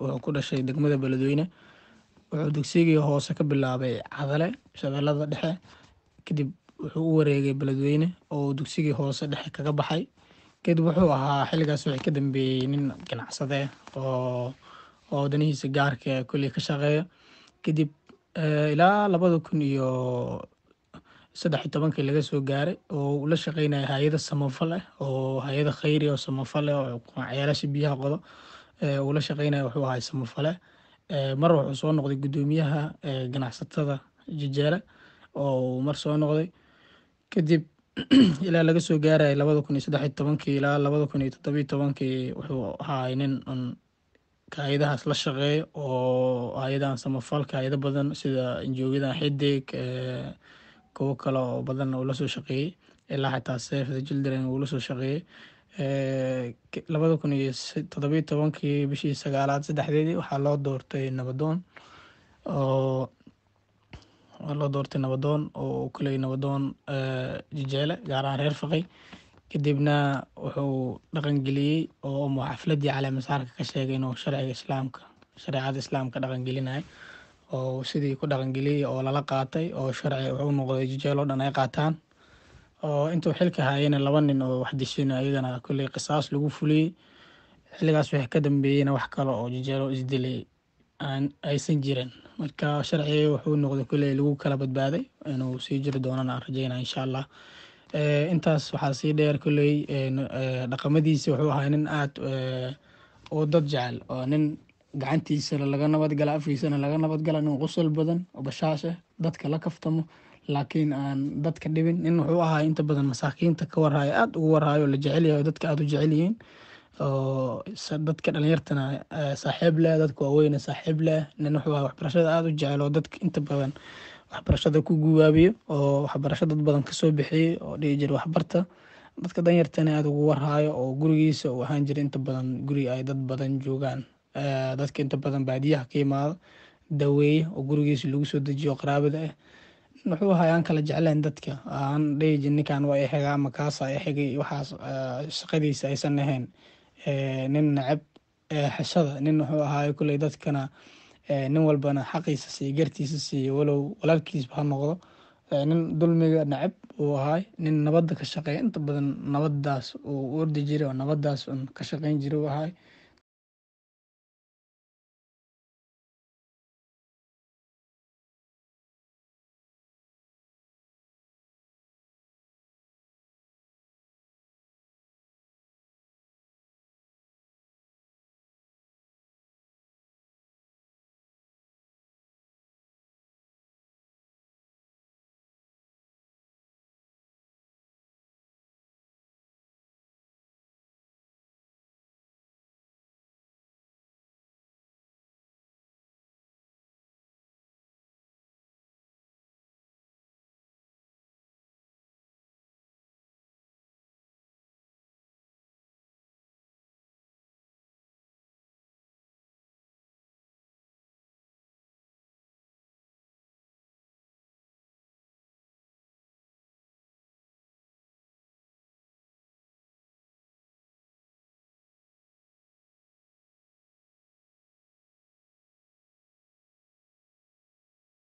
wuxuu ku dhashay degmada beledweyne. Wuxuu dugsigii hoose ka bilaabay cadale shabeellada dhexe kadib wuxuu u wareegay beledweyne oo dugsigii hoose dhexe kaga baxay. Kadib wuxuu ahaa xilligaas wixii ka dambeeyey nin ganacsade oo oo danihiisa gaarka kolley ka shaqeeya. Kadib ilaa labada kun iyo saddex tobankii laga soo gaaray oo uu la shaqeynaya hay'ada samafal ah oo hay'ada khayri oo samafal ah oo ceelasha biyaha qodo uu la shaqeynaya wuxuu ahay samafale mar wuxuu soo noqday guddoomiyaha ganacsatada jijeele oo mar soo noqday. Kadib ilaa laga soo gaaraya labada kun iyo saddex tobankii ilaa labada kun iyo toddobiyo tobankii wuxuu ahaay nin un hay'adahaas la shaqeeyo oo hay'adahan samafalka hay'ado badan sida injoogadan xidig kuwo kale oo badan uu la soo shaqeeyey ilaa xataa safe the children uu la soo shaqeeyey labada kun iyo toddobiyo tobankii bishii sagaalaad saddexdeedii waxaa loo doortay nabadoon oo loo doortay nabadoon oo kuley nabadoon jijeele gaar ahaan reer faqay kadibna wuxuu dhaqangeliyey oo xafladii caleemasaarka ka sheegay inuu sharciga islaamka shareecada islaamka dhaqangelinaya oo sidii ku dhaqangeliyey oo lala qaatay oo sharci wuxuu noqday jijeel dhan ay qaataan. Oo intuu xilka hayana laba nin oo wax dishina ayagana kolley qisaas lagu fuliyey xilligaas wixii ka dambeeyeyna wax kale oo jijeelo isdilay aan aysan jirin. Marka sharciga wuxuu noqday kolley lagu kala badbaaday inuu sii jiri doonana aan rajeynaya insha allah intaas waxaa sii dheer kolley dhaqamadiisa wuxuu ahaa nin aada oo dad jecel oo nin gacantiisana laga nabadgala afkiisana laga nabadgala nin qusal badan oo bashaashe dadka la kaftamo. Laakiin aan dadka dhibin nin wuxuu ahaa inta badan masaakiinta ka warhaayo aada ugu warhaayo la jecel yahay dadka aada u jecel yihiin. Oo dadka dhalinyartana saaxiib leh dadka waaweyne saaxiib leh. Nin wuxuu ahaa waxbarashada aada u jecel oo dadka inta badan waxbarashada ku guwaabiyo oo waxbarasho dad badan ka soo bixiyey oo dhihi jira waxbarta. Dadka danyartana aada ugu warhaayo oo gurigiisa uu ahaan jira inta badan guri ay dad badan joogaan dadka inta badan baadiyaha ka imaado daweeye oo gurigiisa lagu soo dejiyo qaraabada ah wuxuu ahay aan kala jeclayn dadka. Aan dhihi jir ninkan waa ixiga ama kaasa ixigay waxaas shaqadiisa aysan ahayn. Nin nacab xeshada nin wuxuu ahaay kulley dadkana nin walbana xaqiisa siiyo gartiisa siiyo walow walaalkiisba ha noqdo. Nin dulmiga nacab uu ahaay nin nabadda ka shaqeeya inta badan nabadaas uu ordi jiray oo nabadaas un ka shaqeyn jiray uu ahaay